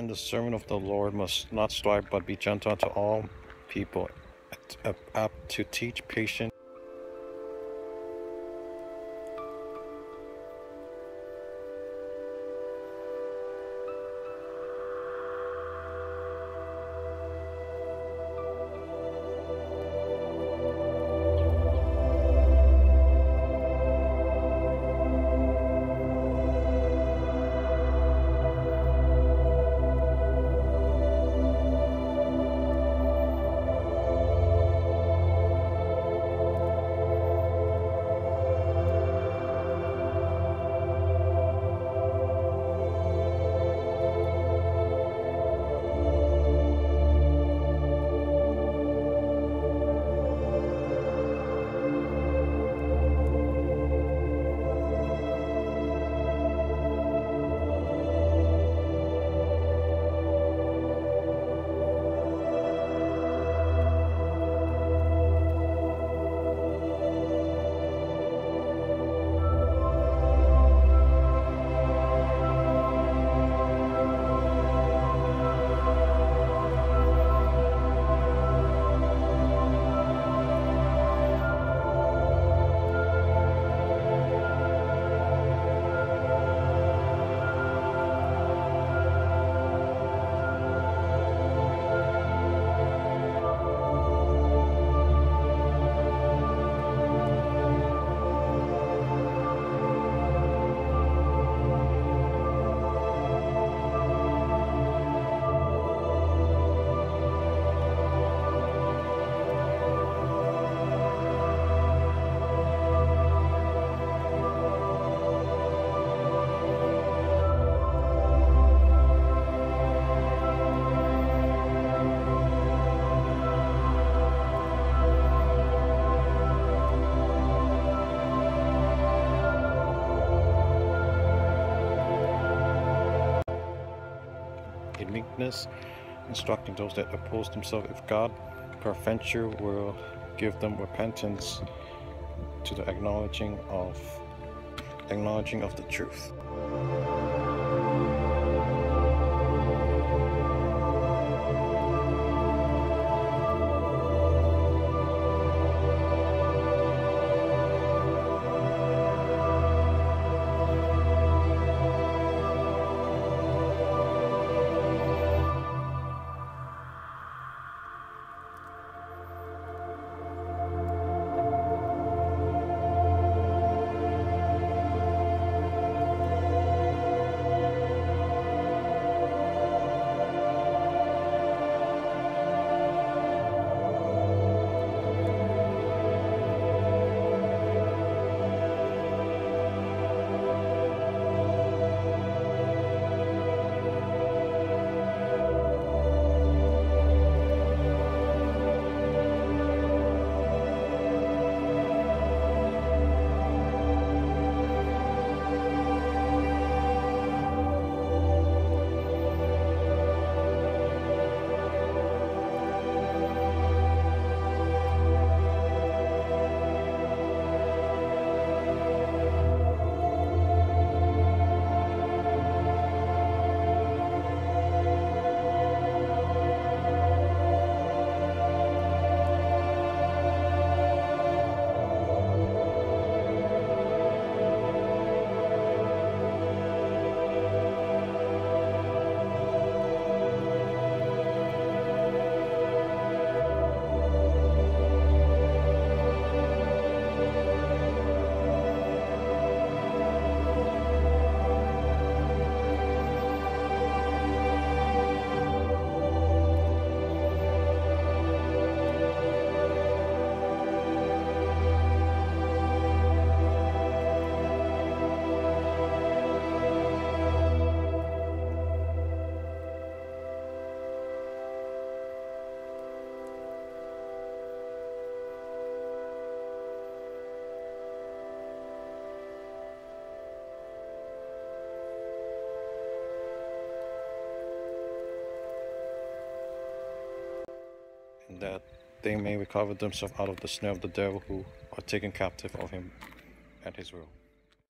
And the servant of the Lord must not strive, but be gentle to all people, apt uh, to teach, patient. Meekness, instructing those that oppose themselves. If God peradventure will give them repentance to the acknowledging of acknowledging of the truth. That they may recover themselves out of the snare of the devil who are taken captive of him at his will.